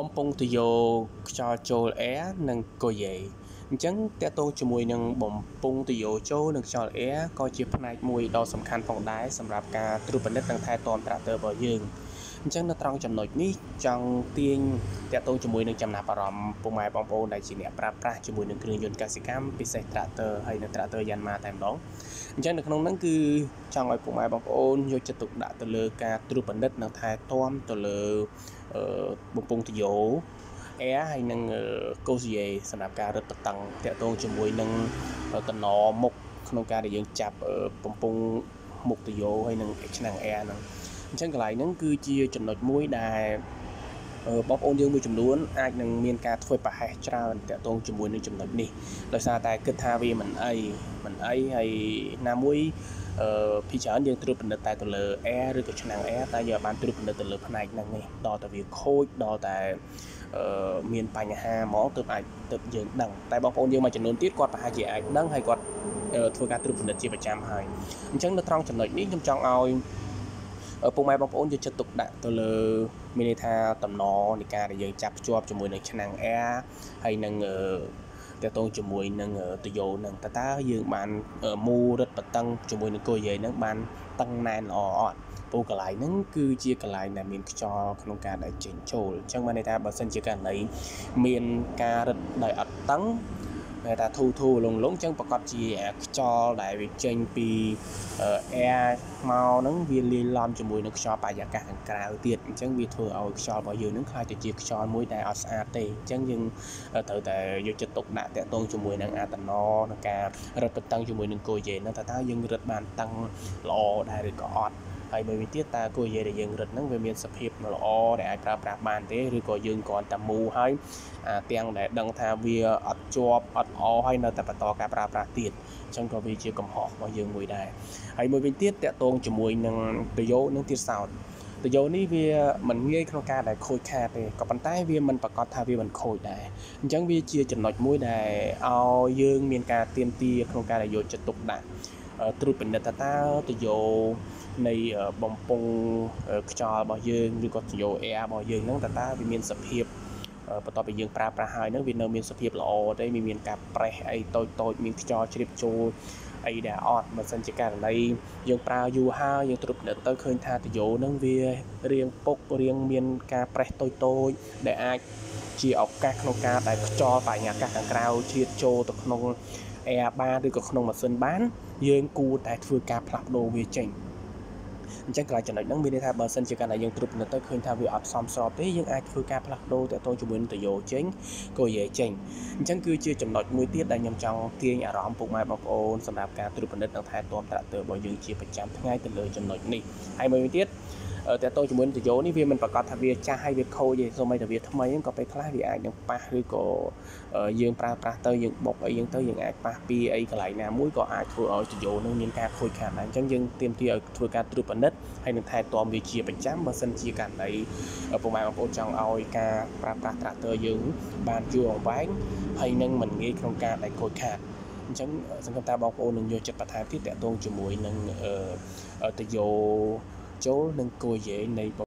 បំពង់ទយោខ្យល់ចូល air និងកូយេអញ្ចឹងតកតងជាមួយនឹងបំពង់ទយោចូលនិងខ្យល់ air ក៏ជាផ្នែកមួយដ៏សំខាន់ផងដែរសម្រាប់ការត្រួតពិនិត្យនិងថែទាំត្រាក់ទ័ររបស់យើង អញ្ចឹងនៅត្រង់ចំណុចនេះចង់ទាញតាក់ទងជាមួយនឹងចំណាប់អារម្មណ៍ពុកម៉ែបងប្អូនដែលជាអ្នកប្រើប្រាស់ជាមួយនឹងគ្រឿងយន្តកសិកម្មពិសេស tractor ហើយនិង tractor យ៉ាន់ម៉ាតែម្ដងអញ្ចឹងនៅក្នុងហ្នឹងគឺចង់ឲ្យពុកម៉ែបងប្អូនយកចិត្តទុកដាក់ទៅលើការត្រួតពិនិត្យនិងថែទាំទៅលើបំពង់ទយោ air ហើយនិង Cosier សម្រាប់ការរឹតបន្តឹងតាក់ទងជាមួយនឹងតំណមុខក្នុងការដែលយើងចាប់បំពង់មុខទយោហើយនិងឆ្នាំង air ហ្នឹង អញ្ចឹងកន្លែងហ្នឹងគឺជាចំណុចមួយដែលបងប្អូនយើងមួយចំនួនអាចនឹងមានការធ្វើប្រហែសច្រើនតាក់ទងជាមួយនឹងចំណុចនេះដោយសារតែគិតថាវាមិនអីមិនអីហើយណាមួយអឺពីច្រើនយើងត្រួតពិនិត្យតែទៅលើ air ឬក៏ឆ្នាំង air តែយើងអាចបានត្រួតពិនិត្យទៅលើផ្នែកហ្នឹងនេះដល់តែវាខូចដល់តែអឺមានបញ្ហាហ្មងទើបអាចទើបយើងដឹងតែបងប្អូនយើងមួយចំនួនទៀតគាត់ប្រហែលជាអាចដឹងហើយគាត់ធ្វើការត្រួតពិនិត្យជាប្រចាំហើយអញ្ចឹងនៅត្រង់ចំណុចនេះខ្ញុំចង់ឲ្យ ពុកម៉ែបងប្អូនយកចិត្តទុកដាក់ទៅលើមានន័យថាតំណនៃការដែលយើងចាប់ភ្ជាប់ជាមួយនឹងឆ្នាំង air ហើយនឹងតកតងជាមួយនឹងតយោនឹងតើតើយើងបានមូរឹតបន្តឹងជាមួយនឹងគោយាយនឹងបានតឹងណែនល្អអត់ពូកន្លែងហ្នឹងគឺជាកន្លែងដែលមានខ្យល់ក្នុងការដែលចេញចូលអញ្ចឹងបានន័យថាបើសិនជាករណីមានការរឹតដោយអត់តឹង គេថាធូធូលងលងអញ្ចឹងប្រកាសជាខ្យល់ដែលវាចេញពី air មកហ្នឹងវាលាយឡំជាមួយនឹងខ្យល់បរិយាកាសខាងក្រៅទៀតអញ្ចឹងវាធ្វើឲ្យខ្យល់របស់យើងហ្នឹងខ្លាចទៅជាខ្យល់មួយដែលអត់ស្អាតទេអញ្ចឹងយើងត្រូវតែយកចិត្តទុកដាក់តាក់ទងជាមួយនឹងអាតំណនឹងការរឹតបន្តឹងជាមួយនឹងគោយេហ្នឹងតើតើយើងរឹតបានតឹងល្អដែរឬក៏អត់ ហើយមួយវិញទៀតតើគួរនិយាយដែលយើងរឹតហ្នឹងវាមានសភាពល្អដែលអាចប្រើប្រាស់បានទេឬក៏យើងគ្រាន់តែមូហើយអាទាំងដែលដឹងថាវាអត់ជាប់អត់ល្អហើយនៅតែបន្តការប្រើប្រាស់ទៀតអញ្ចឹងក៏វាជាកំហុសរបស់យើងមួយដែរហើយមួយវិញទៀតតកតងជាមួយនឹងប្រយោគនឹងទៀតសោតតយោនេះវាមិនងាយក្នុងការដែលខូចខាតទេក៏ប៉ុន្តែវាមិនប្រកាសថាវាមិនខូចដែរអញ្ចឹងវាជាចំណុចមួយដែលឲ្យយើងមានការទៀមទាក្នុងការដែលយកចិត្តទុកដាក់ ត្រួតពិនិត្យតើតយោនៃបំពង់ខ្យល់របស់យើងឬក៏យោ air របស់យើងហ្នឹងតើតើវាមានសភាពបន្ទាប់ពីយើងប្រើប្រាស់ហើយហ្នឹងវានៅមានសភាពល្អទេវាមានការប្រេះអីតូចតូចមានខ្យល់ជ្រាបចូលអីដែលអត់បើសិនជាករណីយើងប្រើយូរហើយយើងត្រួតពិនិត្យទៅឃើញថាតយោហ្នឹងវារៀងពុករៀងមានការប្រេះតូចតូចដែលអាចជាឱកាសក្នុងការដែលខ្យល់បរិញ្ញាកាសខាងក្រៅជ្រៀតចូលទៅក្នុង air បានឬក៏ក្នុងម៉ាស៊ីនបាន យើងគួរតែធ្វើការផ្លាស់ប្ដូរវាចេញអញ្ចឹងកន្លែងចំណុចហ្នឹងមានន័យថាបើសិនជាកាលណាយើងត្រួតពិនិត្យទៅឃើញថាវាអត់សមស្របទេយើងអាចធ្វើការផ្លាស់ប្ដូរទៅទៅជាមួយនឹងតយោចេញក៏និយាយចេញអញ្ចឹងគឺជាចំណុចមួយទៀតដែលខ្ញុំចង់ទាញអារម្មណ៍ពុកម៉ែបងប្អូនសម្រាប់ការត្រួតពិនិត្យនិងថែទាំត្រាក់ទ័ររបស់យើងជាប្រចាំថ្ងៃទៅលើចំណុចនេះហើយមួយទៀត តើតោជាមួយទៅយោនេះវាមិនប្រកាសថាវាចាស់ហើយវាខូចទេសូម្បីតែវាថ្មីហ្នឹងក៏ពេលខ្លះវាអាចនឹងប៉ះឬក៏យើងប្រើប្រាស់ទៅយើងបុកអីយើងទៅយើងអាចប៉ះពីអីកន្លែងណាមួយក៏អាចធ្វើឲ្យទៅយោនឹងមានការខូចខាតដែរអញ្ចឹងយើងទៀមទាឲ្យធ្វើការត្រួតពិនិត្យហើយនឹងថែទាំវាជាប្រចាំបើសិនជាករណីពុកម៉ែបងប្អូនចង់ឲ្យការប្រើប្រាស់ tractor យើងបានយូរអង្វែងហើយនឹងមិនងាយក្នុងការដែលខូចខាតអញ្ចឹងសង្ឃឹមថាបងប្អូននឹងយកចិត្តបន្ថែមទៀតតកតងជាមួយនឹងទៅយោ ចូលនឹងគួរនិយាយនៃ